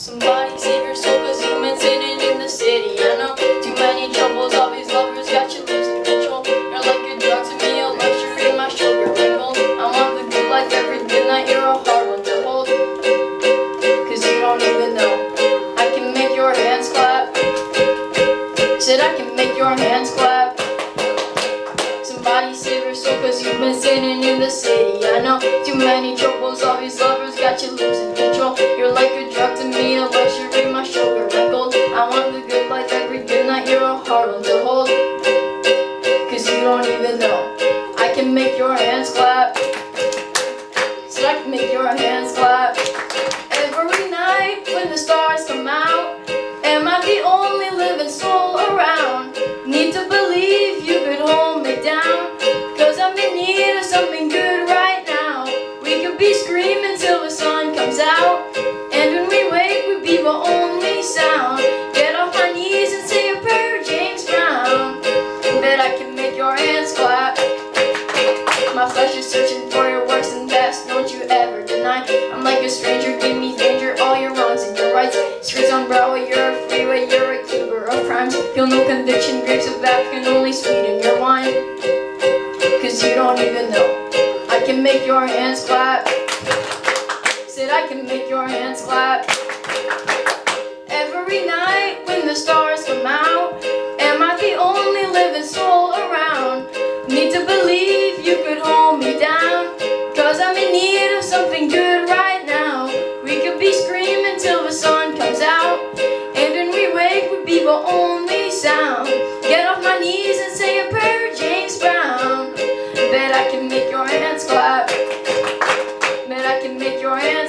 Somebody save your soul cause you've been sitting in the city I know. Too many troubles, all these lovers got you losing control. You're like a drug to me, a luxury, my sugar wrinkle I want the good life every midnight, you're a hard one to hold. Cause you don't even know. I can make your hands clap. Said I can make your hands clap. Somebody save your soul cause you've been sitting in the city I know. Too many troubles, all these lovers got you losing I want the good life every night, you're a hard one to hold Cause you don't even know. I can make your hands clap. Said I can make your hands clap. Every night when the stars come out Am I the only living soul around? Need to believe you could hold me down. Cause I'm in need of something good right now. We could be screaming till the sun comes out My flesh is searching for your worst and best Don't you ever deny I'm like a stranger, give me danger. All your wrongs and your rights. Streets on Broadway, you're a freeway You're a keeper of crimes. Feel no conviction, grapes of African Only sweeten your wine. Cause you don't even know. I can make your hands clap. Said I can make your hands clap to believe you could hold me down. Cause I'm in need of something good right now. We could be screaming till the sun comes out. And when we wake we'd be the only sound. Get off my knees and say a prayer, James Brown. Bet I can make your hands clap. Bet I can make your hands